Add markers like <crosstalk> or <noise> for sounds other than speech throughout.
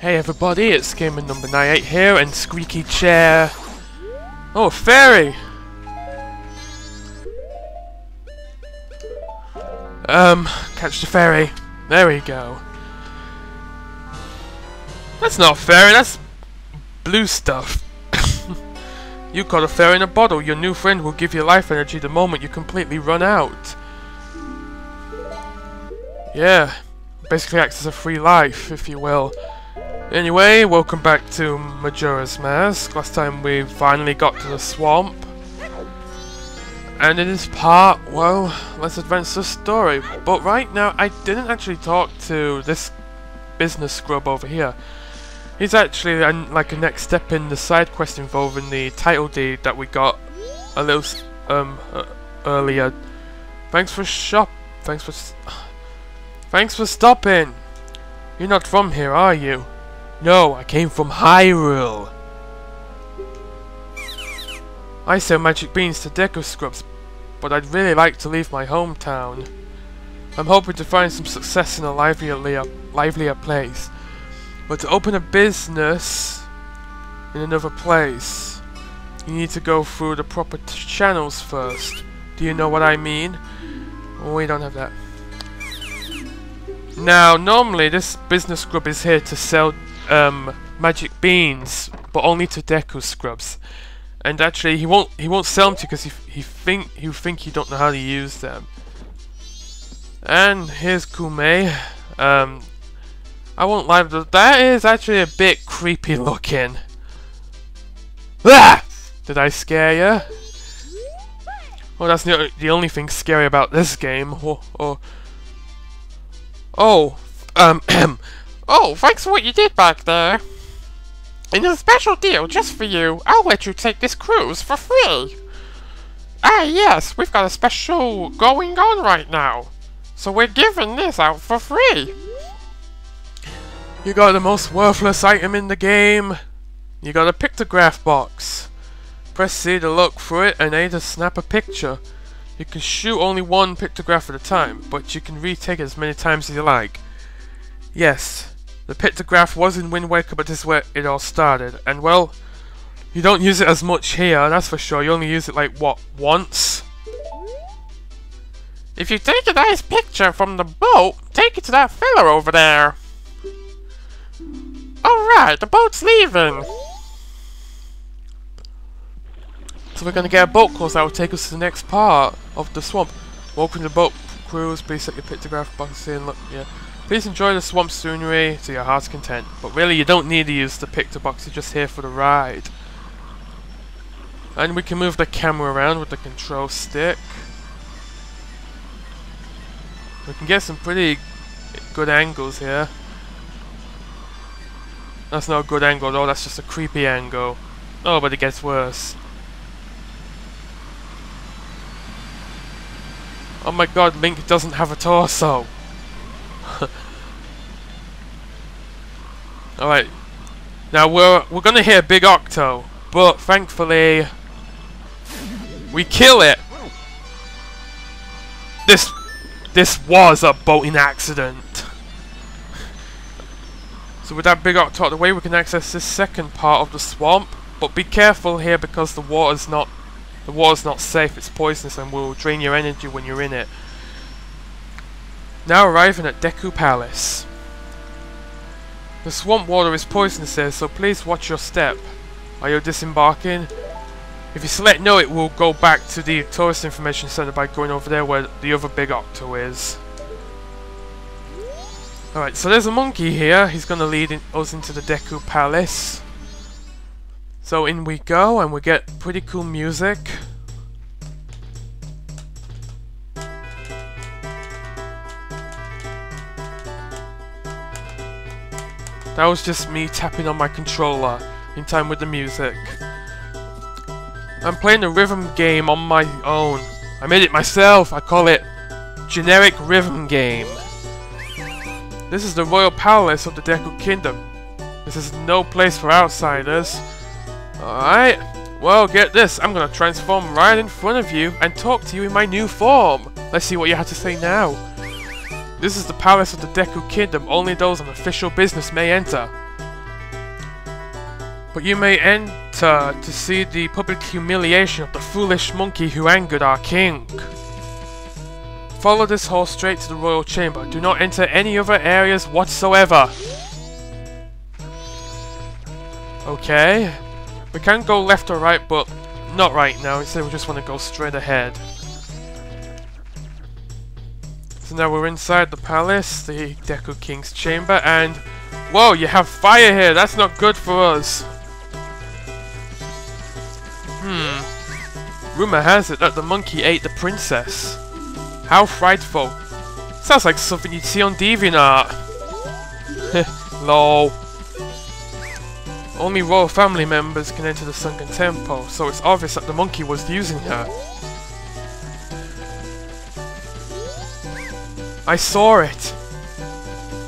Hey everybody, it's Gamer number 98 here and Squeaky Chair. Oh, fairy! Um, catch the fairy. There we go. That's not fairy, that's blue stuff. <coughs> you caught a fairy in a bottle. Your new friend will give you life energy the moment you completely run out. Yeah, basically acts as a free life, if you will. Anyway, welcome back to Majora's Mask. Last time we finally got to the swamp. And in this part, well, let's advance the story. But right now, I didn't actually talk to this business scrub over here. He's actually like a next step in the side quest involving the title deed that we got a little um uh, earlier. Thanks for shop. Thanks for. <sighs> Thanks for stopping. You're not from here, are you? No, I came from Hyrule. I sell magic beans to Deku Scrubs, but I'd really like to leave my hometown. I'm hoping to find some success in a livelier, livelier place. But to open a business in another place, you need to go through the proper channels first. Do you know what I mean? Oh, we don't have that. Now, normally this business scrub is here to sell um, magic beans, but only to Deku scrubs. And actually, he won't he won't sell them to you because he he think he think you don't know how to use them. And here's Koume. Um, I won't lie, that is actually a bit creepy looking. Ah! Did I scare you? Well, that's the, the only thing scary about this game. Oh, oh, oh um, <clears throat> oh, thanks for what you did back there. In a special deal just for you, I'll let you take this cruise for free. Ah, yes, we've got a special going on right now. So we're giving this out for free. You got the most worthless item in the game. You got a pictograph box. Press C to look through it and A to snap a picture. You can shoot only one pictograph at a time, but you can retake it as many times as you like. Yes, the pictograph was in Wind Waker, but this is where it all started. And well, you don't use it as much here, that's for sure. You only use it like, what, once? If you take a nice picture from the boat, take it to that fella over there. Alright, the boat's leaving. So we're to get a boat course that will take us to the next part of the swamp. Welcome to the boat cruise. Please set your pictograph box in. Look, yeah. Please enjoy the swamp scenery to your heart's content. But really, you don't need to use the picture box. You're just here for the ride. And we can move the camera around with the control stick. We can get some pretty good angles here. That's not a good angle though, that's just a creepy angle. Oh, but it gets worse. Oh my god, Link doesn't have a torso! Alright. Now we're we're gonna hear Big Octo, but thankfully we kill it! This this was a boating accident. So with that big octo out the way, we can access this second part of the swamp. But be careful here because the water's not the water's not safe. It's poisonous and will drain your energy when you're in it. Now arriving at Deku Palace. The swamp water is poisonous here, so please watch your step. Are you disembarking? If you select no, it will go back to the tourist information center by going over there where the other big octo is. Alright, so there's a monkey here. He's going to lead in us into the Deku Palace. So in we go, and we get pretty cool music. That was just me tapping on my controller in time with the music. I'm playing a rhythm game on my own. I made it myself. I call it Generic Rhythm Game. This is the royal palace of the Deku Kingdom. This is no place for outsiders. Alright, well get this, I'm gonna transform right in front of you and talk to you in my new form. Let's see what you have to say now. This is the palace of the Deku Kingdom, only those on official business may enter. But you may enter to see the public humiliation of the foolish monkey who angered our king. Follow this hall straight to the royal chamber. Do not enter any other areas whatsoever. Okay. We can go left or right, but not right now. Instead, we just want to go straight ahead. So now we're inside the palace, the Deku King's chamber, and... Whoa, you have fire here! That's not good for us! Hmm. Rumor has it that the monkey ate the princess. How frightful. Sounds like something you'd see on DeviantArt. <laughs> Lol. Only royal family members can enter the sunken temple, so it's obvious that the monkey was using her. I saw it!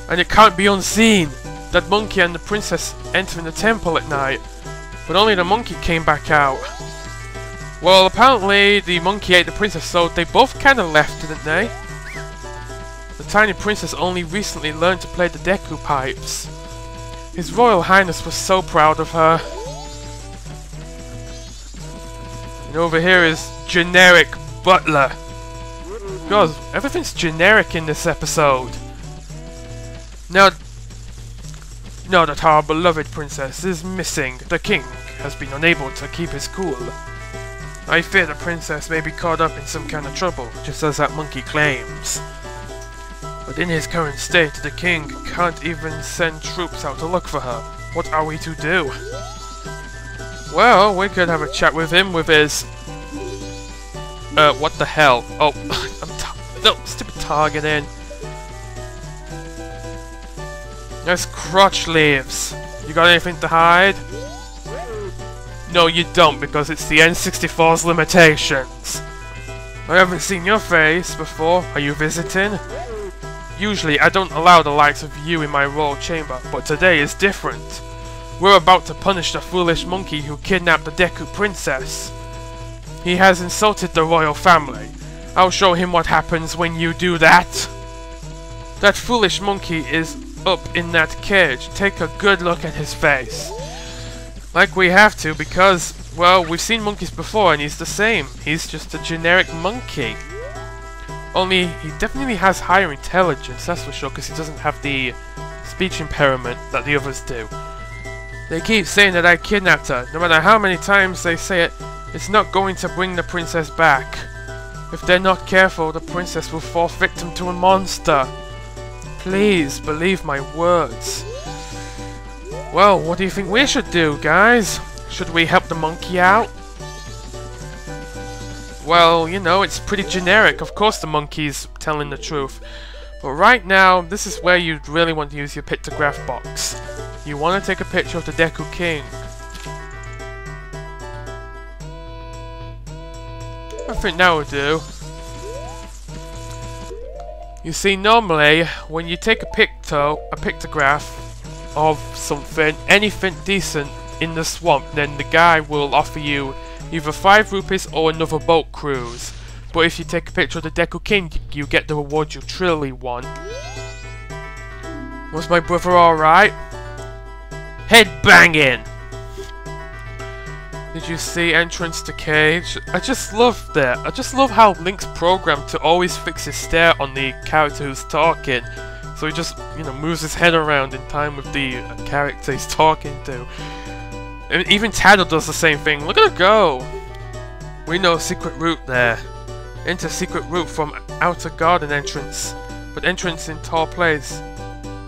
And it can't be unseen! That monkey and the princess entering the temple at night, but only the monkey came back out. Well, apparently the monkey ate the princess, so they both kinda left, didn't they? The tiny princess only recently learned to play the Deku pipes. His Royal Highness was so proud of her. And over here is generic butler. God, everything's generic in this episode. Now, now that our beloved princess is missing, the king has been unable to keep his cool. I fear the princess may be caught up in some kind of trouble, just as that monkey claims. But in his current state, the king can't even send troops out to look for her. What are we to do? Well, we could have a chat with him with his... Uh, what the hell? Oh, <laughs> no, stupid targeting. There's crotch leaves. You got anything to hide? No, you don't, because it's the N64's limitations. I haven't seen your face before. Are you visiting? Usually, I don't allow the likes of you in my royal chamber, but today is different. We're about to punish the foolish monkey who kidnapped the Deku princess. He has insulted the royal family. I'll show him what happens when you do that. That foolish monkey is up in that cage. Take a good look at his face. Like we have to because, well, we've seen monkeys before and he's the same. He's just a generic monkey. Only, he definitely has higher intelligence, that's for sure, because he doesn't have the speech impairment that the others do. They keep saying that I kidnapped her. No matter how many times they say it, it's not going to bring the princess back. If they're not careful, the princess will fall victim to a monster. Please, believe my words. Well, what do you think we should do, guys? Should we help the monkey out? Well, you know, it's pretty generic. Of course the monkey's telling the truth. But right now, this is where you'd really want to use your pictograph box. You want to take a picture of the Deku King. I think that will do. You see, normally, when you take a picto, a pictograph of something, anything decent in the swamp, then the guy will offer you either 5 rupees or another boat cruise. But if you take a picture of the Deku King, you get the reward you truly want. Was my brother alright? Head banging! Did you see entrance to cage? I just love that. I just love how Link's programmed to always fix his stare on the character who's talking. So he just, you know, moves his head around in time with the character he's talking to. And even Tatl does the same thing. Look at her go! We know secret route there. Enter secret route from outer garden entrance. But entrance in tall place.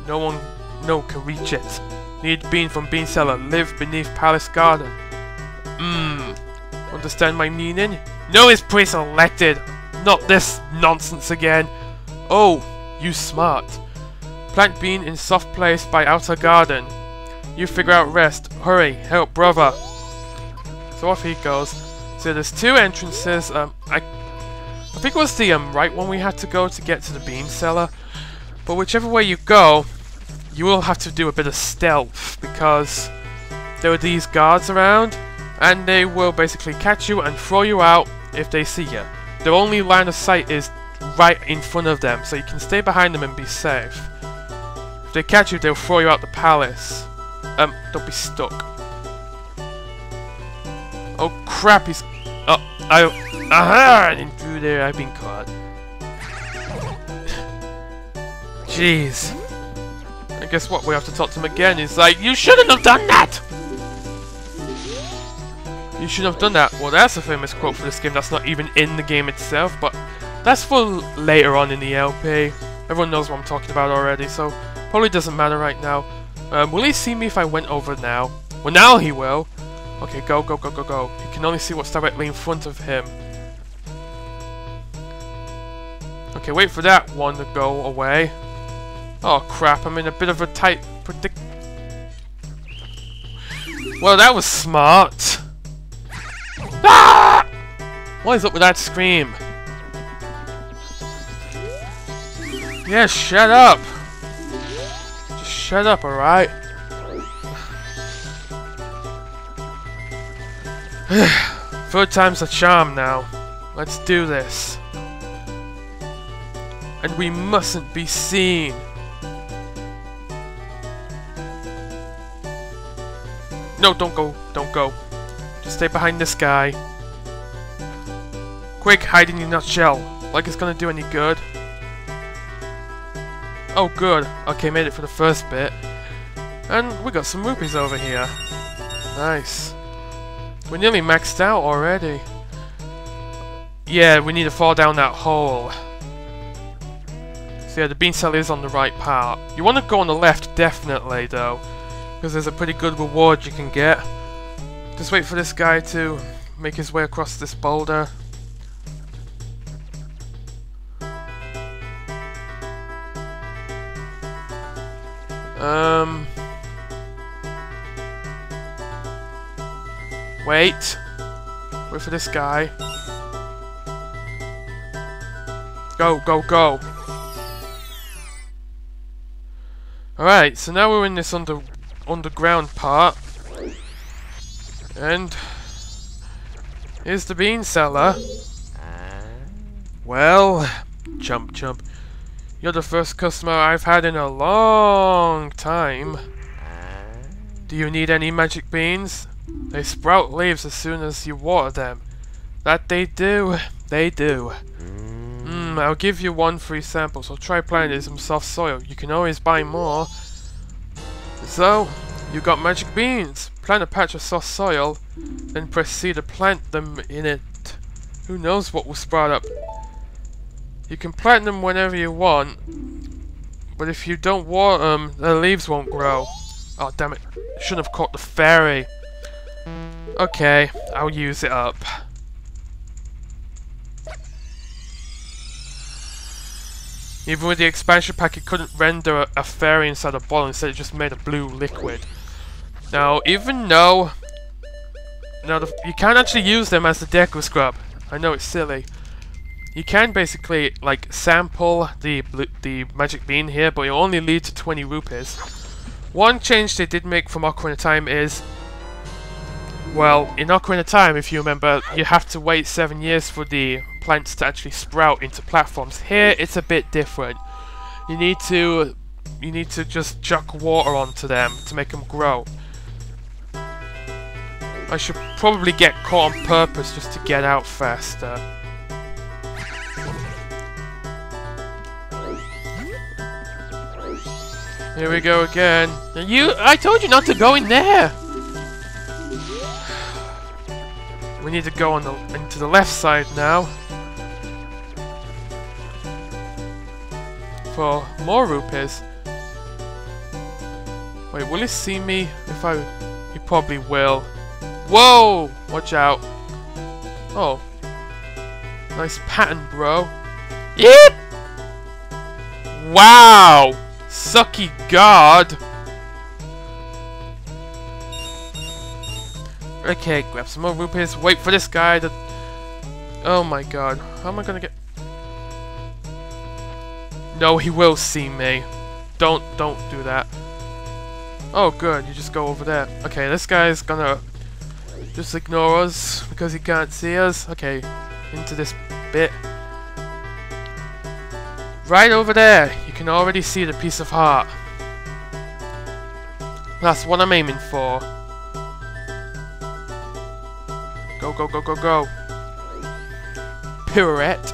No one no can reach it. Need bean from bean cellar. Live beneath palace garden. Mmm. Understand my meaning? No is pre-selected. Not this nonsense again. Oh, you smart. Plant bean in soft place by outer garden. You figure out rest. Hurry, help brother. So off he goes. So there's two entrances. Um, I, I think it was the um, right one we had to go to get to the bean cellar. But whichever way you go, you will have to do a bit of stealth because there are these guards around and they will basically catch you and throw you out if they see you. Their only line of sight is right in front of them, so you can stay behind them and be safe. If they catch you, they'll throw you out the palace. Um, don't be stuck. Oh crap, he's... Oh, I... Aha! I didn't do there, I've been caught. Jeez. I guess what, we have to talk to him again. He's like, You shouldn't have done that! You shouldn't have done that. Well, that's a famous quote for this game that's not even in the game itself, but that's for later on in the LP. Everyone knows what I'm talking about already, so probably doesn't matter right now. Um, will he see me if I went over now? Well, now he will. Okay, go, go, go, go, go. He can only see what's directly in front of him. Okay, wait for that one to go away. Oh crap, I'm in a bit of a tight predic- Well, that was smart. Ah! What is up with that scream? Yeah, shut up. Just shut up, alright? <sighs> Third time's a charm now. Let's do this. And we mustn't be seen. No, don't go. Don't go. Just stay behind this guy. Quick, hide in your nutshell. Like it's gonna do any good. Oh, good. Okay, made it for the first bit. And we got some rupees over here. Nice. We're nearly maxed out already. Yeah, we need to fall down that hole. So yeah, the bean cell is on the right part. You want to go on the left, definitely, though. Because there's a pretty good reward you can get. Just wait for this guy to make his way across this boulder. Um... Wait. Wait for this guy. Go, go, go. Alright, so now we're in this under underground part. And here's the bean seller. Well, chump chump. You're the first customer I've had in a long time. Do you need any magic beans? They sprout leaves as soon as you water them. That they do, they do. Hmm, I'll give you one free sample, so try planting some soft soil. You can always buy more. So, you got magic beans. Plant a patch of soft soil, then proceed to plant them in it. Who knows what will sprout up. You can plant them whenever you want, but if you don't water them, um, the leaves won't grow. Oh damn it, shouldn't have caught the fairy. Okay, I'll use it up. Even with the expansion pack, it couldn't render a, a fairy inside a bottle, instead it just made a blue liquid. Now, even though... Now, the, you can't actually use them as the Deku Scrub. I know it's silly. You can basically, like, sample the the magic bean here, but it only leads to 20 rupees. One change they did make from Ocarina Time is... Well, in Ocarina Time, if you remember, you have to wait 7 years for the plants to actually sprout into platforms. Here, it's a bit different. You need to... You need to just chuck water onto them to make them grow. I should probably get caught on purpose just to get out faster. Here we go again. You- I told you not to go in there! We need to go on the into the left side now. For more rupees. Wait, will he see me if I... He probably will. Whoa! Watch out. Oh. Nice pattern, bro. Yep! Wow! Sucky god! Okay, grab some more rupees. Wait for this guy to... Oh my god. How am I gonna get... No, he will see me. Don't, don't do that. Oh, good. You just go over there. Okay, this guy's gonna just ignore us because he can't see us. Okay, into this bit. Right over there, you can already see the piece of heart. That's what I'm aiming for. Go, go, go, go, go. Pirouette.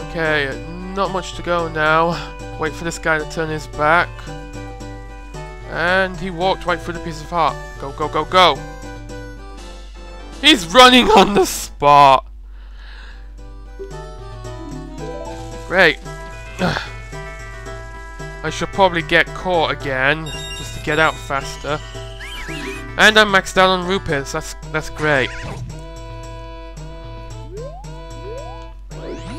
Okay, not much to go now. Wait for this guy to turn his back. And he walked right through the piece of heart. Go, go, go, go. He's running on the spot. Great. <sighs> I should probably get caught again, just to get out faster. And I'm maxed out on rupees, that's that's great.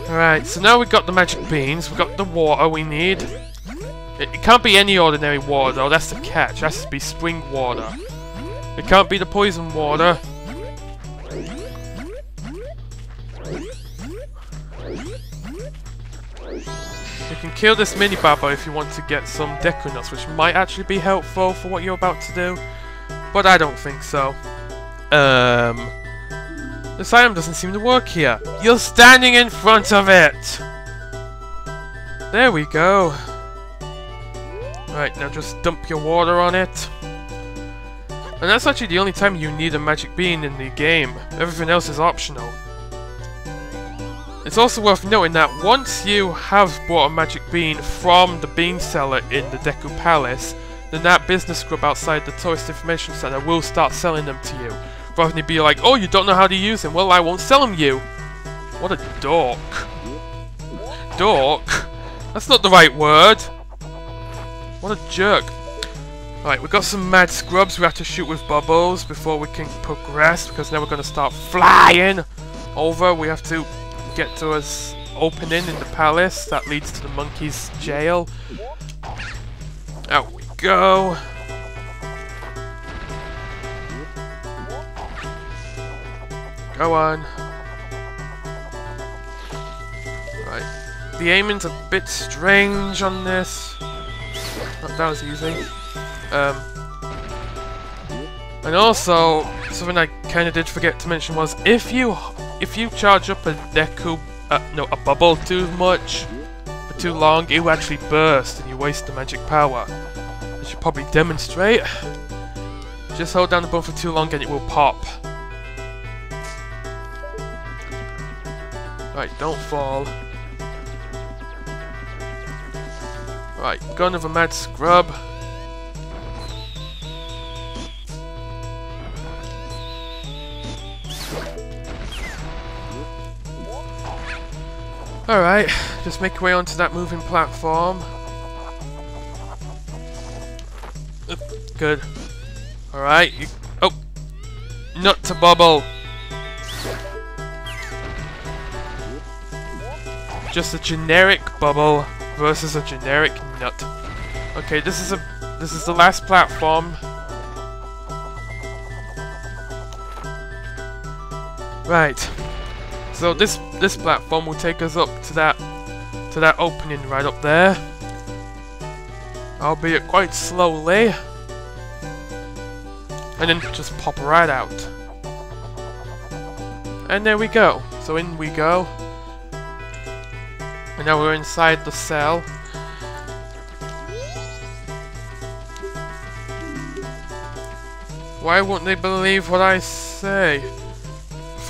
Alright, so now we've got the magic beans, we've got the water we need. It, it can't be any ordinary water though, that's the catch, it has to be spring water. It can't be the poison water. Kill this mini Baba if you want to get some Deku Nuts, which might actually be helpful for what you're about to do. But I don't think so. Um... This item doesn't seem to work here. You're standing in front of it! There we go. Right, now just dump your water on it. And that's actually the only time you need a magic bean in the game. Everything else is optional. It's also worth noting that once you have bought a magic bean from the bean seller in the Deku Palace, then that business scrub outside the Tourist Information Center will start selling them to you. Rather than be like, oh, you don't know how to use them, well, I won't sell them you. What a dork. Dork? That's not the right word. What a jerk. Right, we've got some mad scrubs we have to shoot with bubbles before we can progress, because now we're going to start flying over. We have to get to us opening in the palace that leads to the monkey's jail. Out we go. Go on. Right. The aiming's a bit strange on this. Oh, that was easy. Um, and also, something I kind of did forget to mention was, if you if you charge up a Deku, uh, no, a bubble too much, for too long, it will actually burst and you waste the magic power. I should probably demonstrate. Just hold down the button for too long and it will pop. Right, don't fall. Right, gun of a mad scrub. Alright, just make your way onto that moving platform. Good. Alright, Oh! Not to bubble! Just a generic bubble versus a generic nut. Okay, this is a this is the last platform. Right. So this this platform will take us up to that to that opening right up there. Albeit quite slowly. And then just pop right out. And there we go. So in we go. And now we're inside the cell. Why won't they believe what I say?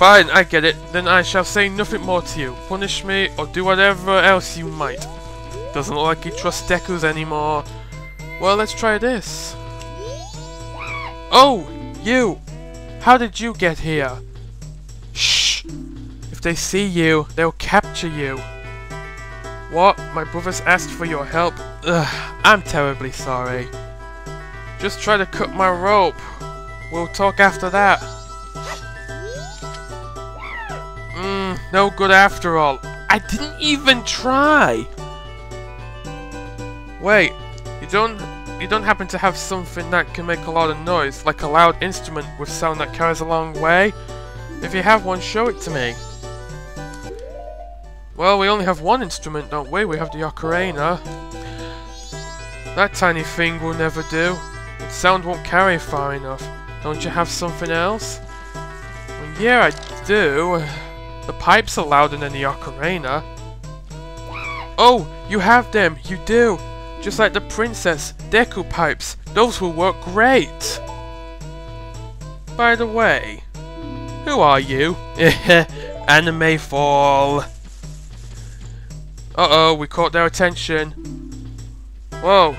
Fine, I get it. Then I shall say nothing more to you. Punish me or do whatever else you might. Doesn't look like you trust Dekus anymore. Well, let's try this. Oh, you! How did you get here? Shh! If they see you, they'll capture you. What? My brothers asked for your help? Ugh, I'm terribly sorry. Just try to cut my rope. We'll talk after that. No good after all. I didn't even try! Wait, you don't you don't happen to have something that can make a lot of noise, like a loud instrument with sound that carries a long way? If you have one, show it to me. Well, we only have one instrument, don't we? We have the ocarina. That tiny thing will never do. Its sound won't carry far enough. Don't you have something else? Well, yeah, I do. The pipes are louder than the ocarina. Oh, you have them, you do. Just like the princess, Deku pipes. Those will work great. By the way, Who are you? <laughs> Anime fall. Uh-oh, we caught their attention. Whoa,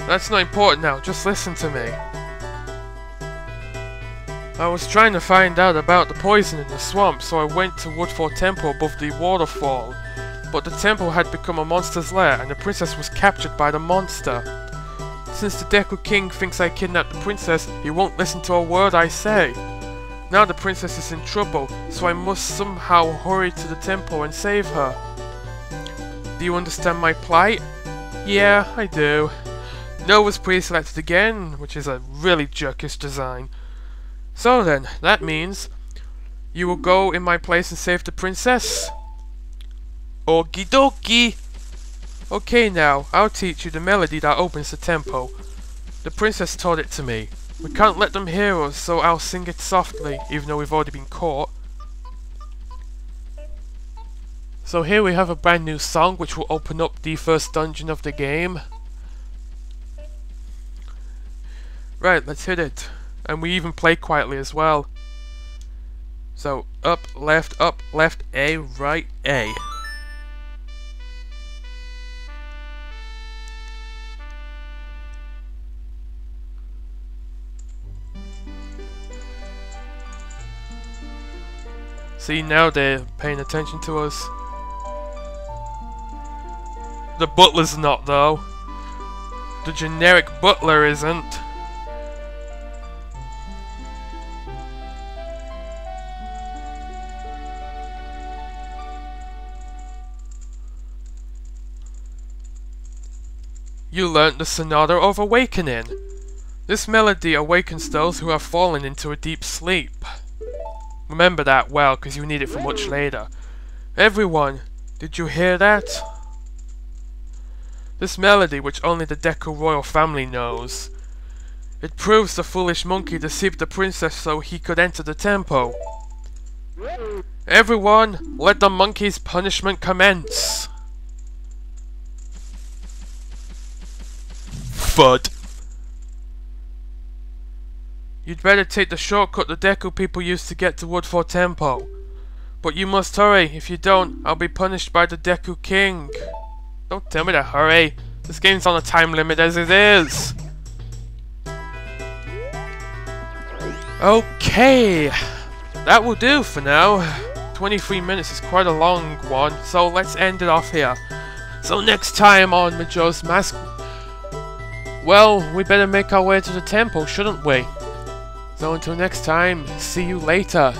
that's not important now, just listen to me. I was trying to find out about the poison in the swamp, so I went to Woodfall Temple above the waterfall. But the temple had become a monster's lair, and the princess was captured by the monster. Since the Deku King thinks I kidnapped the princess, he won't listen to a word I say. Now the princess is in trouble, so I must somehow hurry to the temple and save her. Do you understand my plight? Yeah, I do. Nova's pre-selected again, which is a really jerkish design. So then, that means you will go in my place and save the princess? Okie dokie! Okay now, I'll teach you the melody that opens the tempo. The princess taught it to me. We can't let them hear us, so I'll sing it softly, even though we've already been caught. So here we have a brand new song which will open up the first dungeon of the game. Right, let's hit it. And we even play quietly as well. So, up, left, up, left, A, right, A. See, now they're paying attention to us. The butler's not, though. The generic butler isn't. You learnt the Sonata of Awakening. This melody awakens those who have fallen into a deep sleep. Remember that well, because you need it for much later. Everyone, did you hear that? This melody, which only the Deku royal family knows. It proves the foolish monkey deceived the princess so he could enter the temple. Everyone, let the monkey's punishment commence. FUD. You'd better take the shortcut the Deku people used to get to Woodfall Temple. But you must hurry. If you don't, I'll be punished by the Deku King. Don't tell me to hurry. This game's on a time limit as it is. Okay. That will do for now. 23 minutes is quite a long one, so let's end it off here. So next time on Majora's Mask, well, we better make our way to the temple, shouldn't we? So until next time, see you later.